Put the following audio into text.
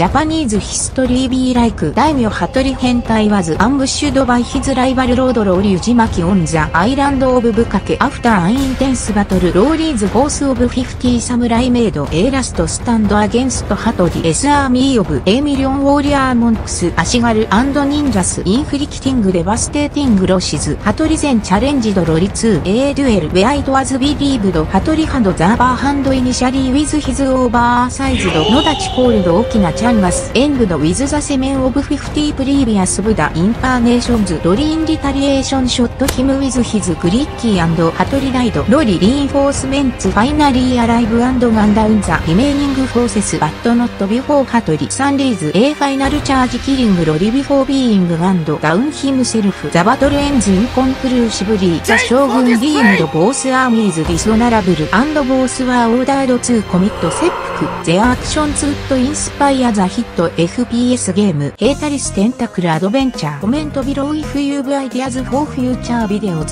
ジャパニーズヒストリービーライク大名ハトリ編隊はズアンブッシュドバイヒズライバルロードローリュジマキオンザアイランドオブブカケアフターアインテンスバトルローリーズフースオブフィフティサムライメイドエイラストスタンドアゲンストハトリエスアーミーオブエミリオンウォーリアーモンクスアシガルアンドニンジャスインフリキティングデバステーティングロシズハトリゼンチャレンジドロリツエーデュエルウェアイドアズビリーブドハトリハドザーバーハンドイニシャリーウィズヒズオーバーサイズド野立ンガスエングド with the semen of 50 previous Buddha incarnations ロリンリタリエーションショット him with his グリッキーハトリライドロリリンフォースメンツファイナリーアライブガンダウンザリメイニングフォーセスバットノットビフォーハトリサンリーズ A ファイナルチャージキリングロリビフォービーイングガンドダウンヒムセルフザバトルエンズインコンクルーシブリーザ将軍ディームドボースアーミーズディソナラブルアンドボースワーオーダード2コミット切腹ゼアクションズウッドインスパイアザザヒット FPS ゲームヘータリステンタクルアドベンチャー。コメントビローイフユーブアイディアズ、フォーフューチャービデオズ